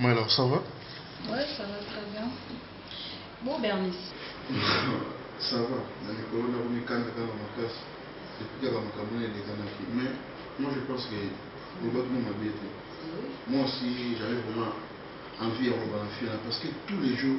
Mais alors, ça va Ouais, ça va très bien. Bon, Bernice. ça va, na mikolo na komikanda kaka makasi depuis kaka makambo na elekanaki mais moi je pense que lobaki na mabe te moi aussi j'avais vraiment envie ya koloba na fiana parce que tous les jours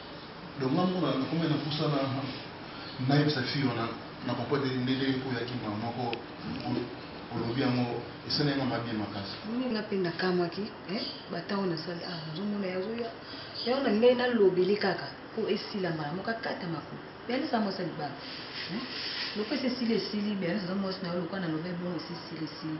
Donc nga moko nakomaki na posa na nayebisa fille wana na comprend te ndenge oyo akima moko oyo olobi yango esali nga mabe makasi. Nga pe nakamwaki eh ba tango nasali ah nazomona ye azoya yango na ngai nalobeli kaka po esila mbala moko akata makolo Beatrice aza mwasi ya libala eh lokola esi esili esili Beatrice aza mwasi na yo lokola naloba ebongo esi esili esili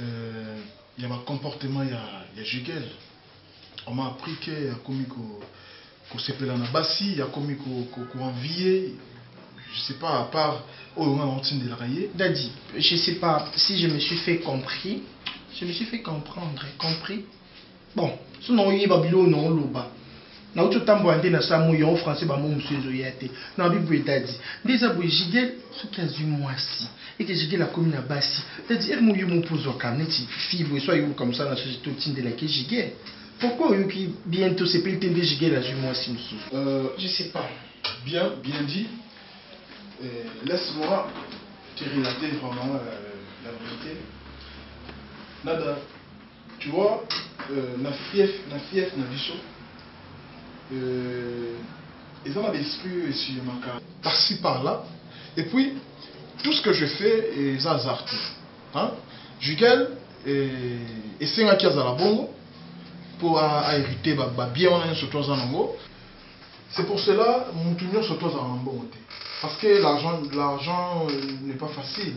Euh ya ba comportement ya ya Jugel on m'a appris que akomi ko kosepela na basi akomi ko ko, ko envier je sais pas à part oyo nga naotindelaka ye. Daddy je sais pas si je me suis fait compris je me suis fait comprendre compris Bon, so na oyeba biloko na oloba, nauti otambola nde na samwe, yango français ba mots mosusu ezo ya te. Na lobi boye Dady, nde eza boye Giguel soki azui muasi et que Giguel akomi na basi, Dady heure moko yo moko pe ozuaka neti fille boye, soit yo oluka musala na societe otindelaki ye Giguel, pourquoi oyoki bien te, osepeli te nde Giguel azui muasi mosusu? Euh, je sais pas bien, bien dit euh, laisse moi te relater vraiment la verite, Nada. Tu vois na fief na fief na biso euh eza na ba esprit oyo esiumaka par ci par là et puis tout ce que je fais eza hasard te hein Jugel euh esengaki azala bongo po a herite ba ba bien wana nionso to aza na ngo c'est pour cela mutu nionso to azalaka na mbongo te parce que l'argent l'argent n'est pas facile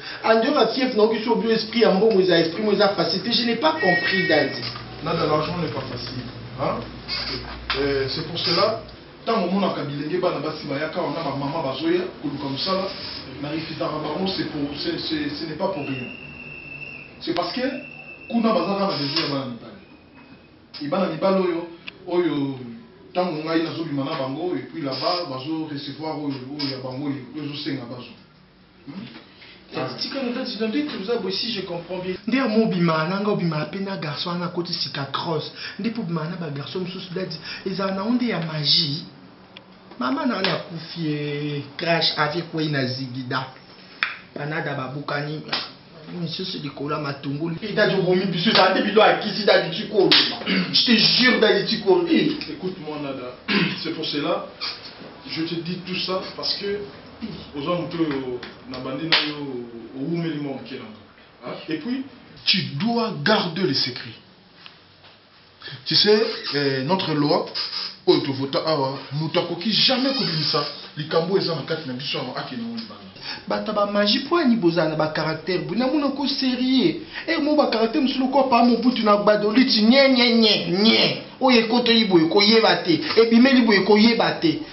En dehors ya fief na oki sobi esprit ya mbongo eza esprit mo eza facile te je n'ai pas compris daddy. Nada l'argent n'est pas facile hein euh, c'est pour cela tango omonaka bilenge bana basi bayaka awa na ba maman bazoya koluka mosala na refusaka bango c'est pour ce n'est pas pour rien c'est parce que kuna baza kaka na besoin ya bana mibali et bana mibali oyo oyo tango ngai nazobima na bango et puis là-bas bazo recevoir oyo oyo ya bango oyo ezosenga bazwa nde amo obimaka na nga obimaka mpe na garçon wana akoti sika cross nde mpe obimaka na bagarçon mosusu dadi ezala nango nde ya magie mama na wana akufi ye crash avie kwei na zigida panada babukani misusu likolo ya matungulu eh, dadi obomi biso ezala nde bilo akisi dadi tikolo je te jure dadi tikolo eh. écoute moi nada c'est pour cela je te dis tout ça parce que Oza moto oyo na bande na yo owumeli mwa moke na nga et puis tu dois garder le secret tu sais eh, notre loi oyo tovota awa moto akoki jamais kobimisa likambo eza na kati na biso awa ake na ngoli bana bata ba magie poani bozala na ba caractère buna mona ko serieux e eh, mo ba caractère musulo ko pa mo butu na gbadoliti nye nye nye nye oyo ekoto ibo eko yeba te ebimeli bo eko yeba te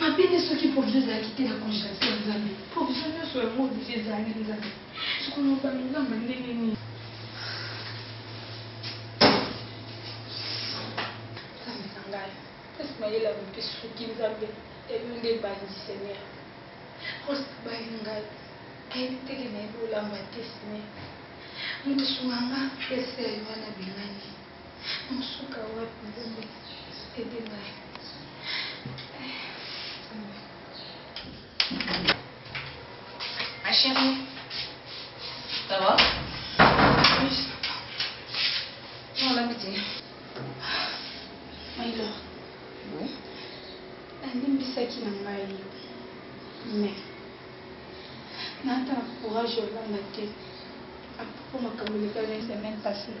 Mabele soki provision ezalaki te na congelateur ya nzambe provision nionso yango olobi ezali nzambe sikoyo oloba nolamba ndenge nini. Pasi mayele ya moto esuki nzambe ya yo nde ebandi seigneur rosi abali ngai ayebi teke nayebi olamba te seigneur moto sunga nga pasi ya yo wana bengani Musuka wapi nzambe aide ngai Ma chérie, ça va Oui, ça va. Non, la midi. Maïla. Oui. Nalimbisaki na ngai yo. Mais, naata na courage olanda te. Apoko makambo elekaki semaine passée.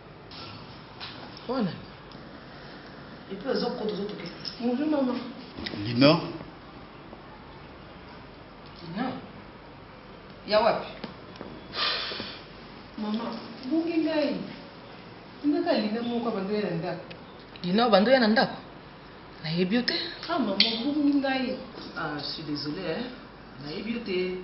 Wana. Et puis ozo koto ozo toke. Bonjour maman. Lina. Lina. Ya wapi? Maman, bungi ngai. Ndaka Lina moko abando ya ndako. Lina abando ya ndako. Nayebi yo te. Ah maman, bungi ngai. Ah, je suis désolée hein. Nayebi yo te.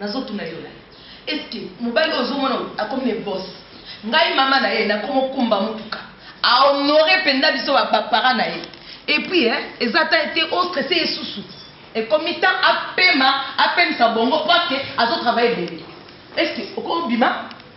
Nazo tuna yo nani? Est ce que mobali oyo ozo mona oyo akomi ne boss? Ngai mama na ye nakomo kumba mutuka a honore penza biso ba ba parents na ye et puis hein eza ata ye te o stresse ye susu ekomi temps apema apemisa bongo parce que azo travailler ebele est ce que oko bima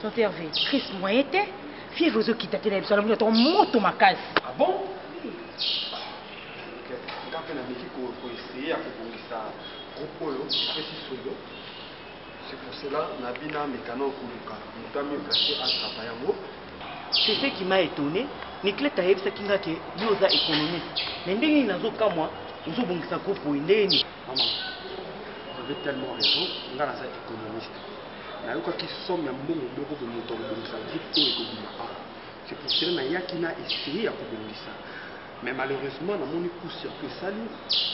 Tonton Hervé, crise moyen te. Fièvre ozo kita te na biso na mona to moto makasi. Ah bon? Okay. Nga pe na miki ko ko essayer ya ko bongisa groupe oyo pesi solo. C'est pour cela na bina mekano ko luka. Mutami kasi a travailler yango. C'est ce qui m'a étonné. Niclette ayebisaki nga ke yo oza économiste. Mais ndenge nini nazo kamwa ozo bongisa groupe oyo ndenge nini? Maman, vous avez tellement raison. Nga naza économiste. Nayokaki somme ya mbongo moko boye moto akobongisa groupe oyo ekobima awa. C'est pour cela nayaki na essayer ya kobongisa. Mais malheureusement namoni coup circuit esali.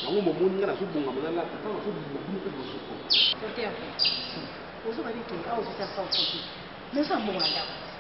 Yango bomoni nga nazobongama na lata ntango nazobima bino mpe bozokoma. Ozo bani ke awa ozo sala sa okoki. Mais oza mbongo ya ndako.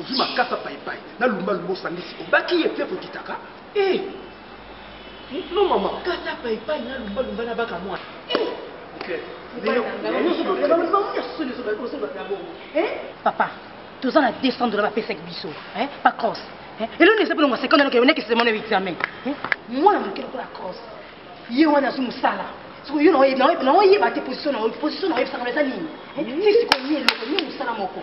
ozwi makasa paipai na lumba lumba osangisi obaki ye mpe kokitaka e eh! no mama makasa paipai na lumba lumba na baka mwana eh! papa toza na 200 dola bapesaki biso pa cross eloni eza mpona ngo 50 dola onaki semana ya examen mwana moke lokola cross ye wana azwi mosala siko yo naoyeba te position na yo position na oyebisaka eza nini ti sikoyo ni eloko ni mosala moko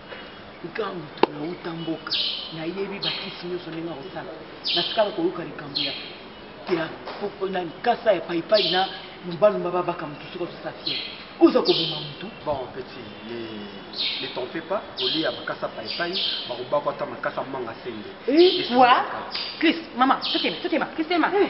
nga moto nauta mboka nayebi bakisi nyonso ndenge akosala natikala koyoka likambo ya na nkasa ya paipai na lumbalumba babaka moto soki azosa fiere oza koboma moto bon petit ne t'en fais pas olie ya makasa paipai bakobako ata makasa manga sende eh, wa cris mama tokema tokema cris tokema eh.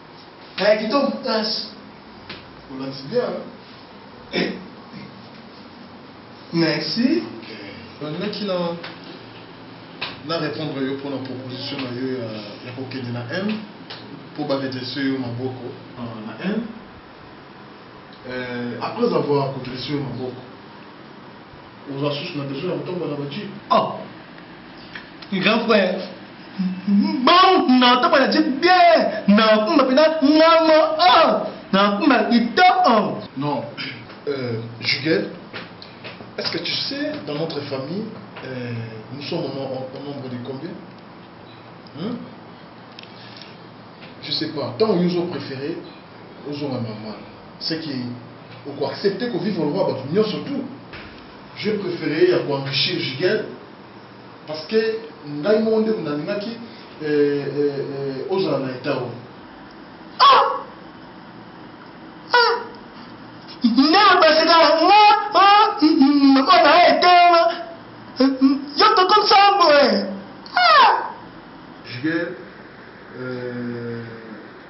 Na ya kitoko kasi. Olakisi bien hein. Merci. Nalingaki na na répondre yo pona proposition na yo ya, ya kokende na Inde mpo ba redresser yo maboko euh, na Inde euh, après avoir kodresse yo maboko Okozala susu na besoin ya kotambola na ba jeep? Oh! Grand frère, bon nakotambola na jeep bien, nakokumba pena ngambo oh! Nakokumba kitoko. Non, euh, Juguel, est-ce que tu sais dans notre famille euh, nous sommes au, au, au nombre de combien? Hein? Je sais pas. Tant où ils ont préféré Ozonga maman ce que oko accepte ko vivre lokola batu nionso tout. Je preferee ya ko enrichir jiguel parce que ngai moko nde na lingaki eeh ozala na etat oyo. Ah! Ah! Nde baseka nga na mona ye te yo toko nsambo eh ah! Jiguel euh.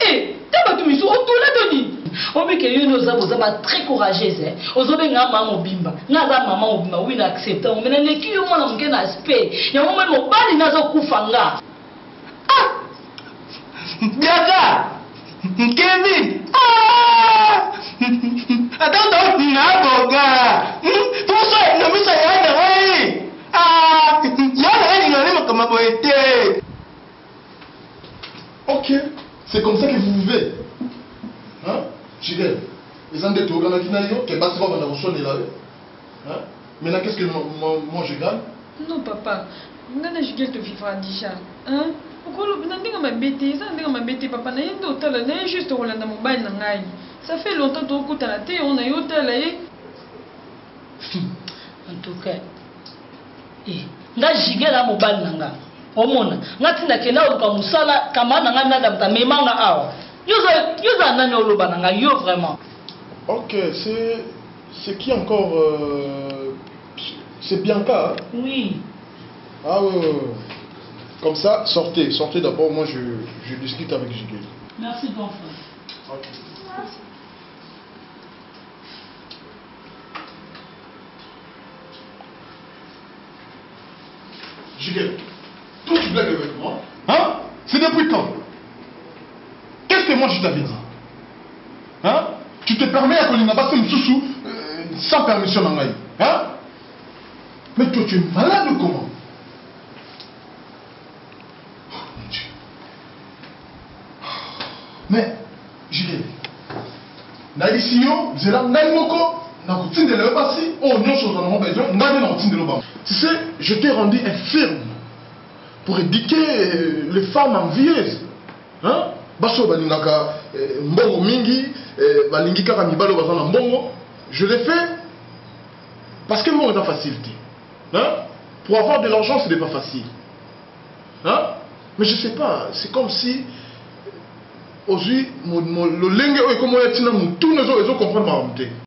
Eh, ta batu misu otula to nini? Obike yo nde oza boza ba très courageuse hein. Ozo benga maman mobimba. Nga aza maman mobimba oui na accepte yango mais na leki yo mwana moke na aspect. Yango moni mobali nga azo kufa nga. Ah! Biaka! Kevin! Ah! Ata ndo na boga. Tuso na misa ya na wai. Ah! Yana ni ngani makama boete. Ok, c'est comme ça que vous vivez. Hein? Chibel, les Andes au Ghana qui n'a eu, que Basse va dans le son et là. Hein? Maintenant, qu'est-ce que moi, moi, moi je gagne Non, papa, Ngana Juliette te vivra déjà. Hein? okolo na ndenge mabe te eza na ndenge mabe te papa na ye nde otala na ye juste okolanda mobali na ngai ça fait longtemps tokutana te yango na ye otala ye en tout cas Eh, nga jigel a mobali na nga omona nga ti nakenda oluka mosala kamara na nga nadamta memanga awa yo ozala nani oloba na nga yo vraiment ok c'est c'est qui encore euh, c'est bianca oui ah oui, oui, oui. comme ça sortez sortez d'abord moi je, je discute avec jigel merci grand frère okay. Jigel, toi tu blagues avec moi Hein C'est depuis quand Qu'est-ce que moi je t'avais dit Hein Tu te permets à kolinga basi mususu euh, sans permission na ngai Hein Mais toi tu es malade ou comment oh, Mais Juliette nayebisi yo zela ngai moko nakotindela yo basi oyo nionso ozwa nango besoin ngai nde nakotindelo bango. Tu sais je t'ai rendu infirme pour eduquer les femmes envieuses hein basi oyo balingaka mbongo mingi balingi kaka mibali oyo baza na mbongo je l'ai fait parce que mbongo eza facile te hein pour avoir de l'argent ce n'est pas facile. Hein? Mais je sais pas, c'est comme si ozui lolenge oyo ekomo ya tina mutuna ezo ezo comprendre makambo te.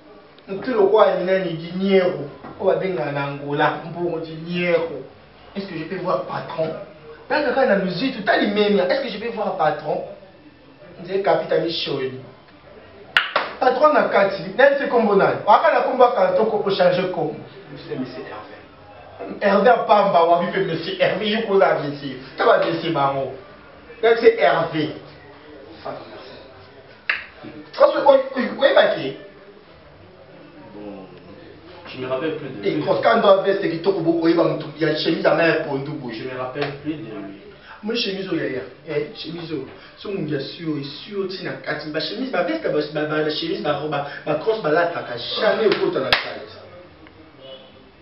Mokili lokola nani diniero oyo babengaka na Angola mbongo diniero est-ce que je peux voir patron tala kaka na luzitu ta limemia est-ce que je peux voir patron nze kapita mishoni patron na kati nani se kombo nani waka na kombo akala to ko changer kombo Hervé apamba wapi mpe monsieur Hervé yekola monsieur ta ba monsieur bango yaki se Hervé Je me rappelle plus de lui. Quand on avait c'est kitoko boko yeba mutu ya chemise à mère pondu boye. Je me rappelle plus de lui. Moi chemise oyo yaya. Eh chemise oyo. So mungi ya sur et sur tina kati ba chemise ba veste ba ba chemise ba roba ba cross ba lata ka jamais okota na salle.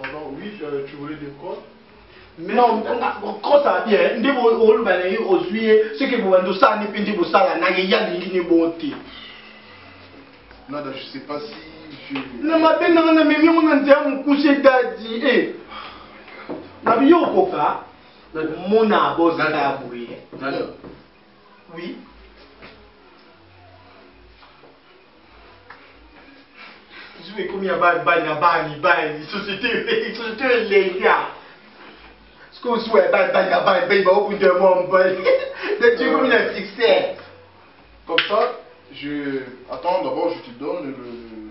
Pardon, oui, euh, tu voulais dire quoi Non, kosa na bien nde oloba na ye ozwi ye soki ebobanda osala ne mpe nde bosala na ye ye alingi ne bongo te nada je sais pas si na mabe nanga na memi yango na nzela mokuse dadi e eh. na biyo okoka omona bozala ya boye oui Zuwa ekomi ya bani bani na bani bani société société elelia sikoyo zuwa ya bani bani na bani bani baokunda mwa mbali donc ekomi na succès comme ça je attends d'abord je te donne le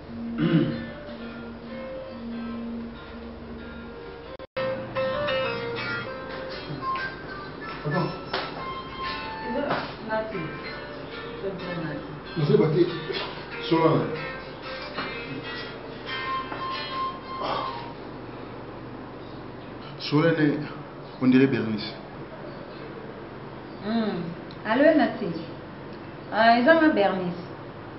Você vai ter sono. Sono ne ondire bernice. Hum. Allo Nati. Ah, eza ma bernice.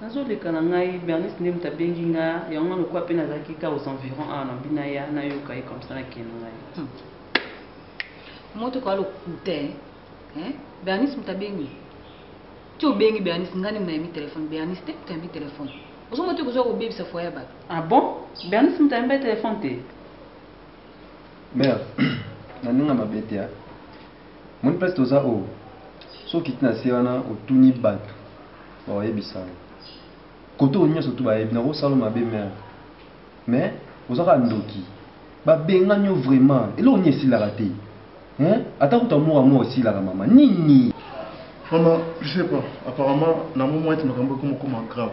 Nazo leka na ngai Bernice nde moto abengi nga yango nga lokola pe nazalaki kaka aux environs awa na bi naya nayoka ye comme ça na kende na ngai. Hum moto ko alokuta hein Bernice moto abengi ti obengi Bernice nga nde moto nayembi telephone Bernice te moto ayembi telephone ozo mona te kozwa kobebisa foyer ya bato. Ah bon Bernice moto ayemba ye telephone te? Mère, na ndenge ya mabe te. Omoni place toza oyo, soki okiti na se wana otuni bato bakoyebisa yo kote oyo nyonso tu bayebi, nakosala yo mabe mère, mais oza kaka ndoki, babengani yo vraiment, eloko nini esilaka te hein? ata kutu amour amour esilaka mama nini? Maman, je sais pas, apparemment namomaki makambo ekomi kokoma grave.